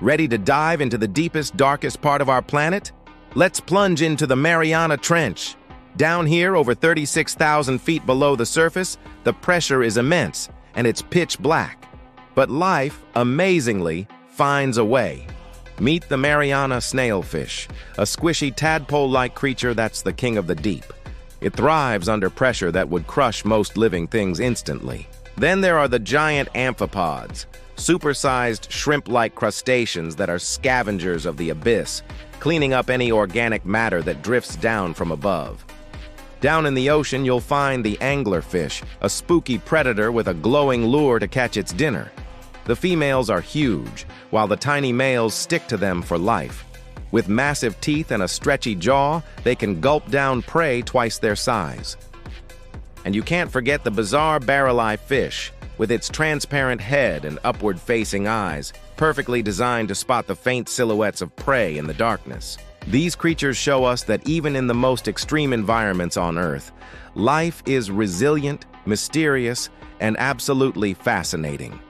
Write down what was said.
Ready to dive into the deepest, darkest part of our planet? Let's plunge into the Mariana Trench. Down here, over 36,000 feet below the surface, the pressure is immense, and it's pitch black. But life, amazingly, finds a way. Meet the Mariana snailfish, a squishy tadpole-like creature that's the king of the deep. It thrives under pressure that would crush most living things instantly. Then there are the giant amphipods, supersized shrimp-like crustaceans that are scavengers of the abyss, cleaning up any organic matter that drifts down from above. Down in the ocean, you'll find the anglerfish, a spooky predator with a glowing lure to catch its dinner. The females are huge, while the tiny males stick to them for life. With massive teeth and a stretchy jaw, they can gulp down prey twice their size. And you can't forget the bizarre barrel-eye fish, with its transparent head and upward-facing eyes, perfectly designed to spot the faint silhouettes of prey in the darkness. These creatures show us that even in the most extreme environments on Earth, life is resilient, mysterious, and absolutely fascinating.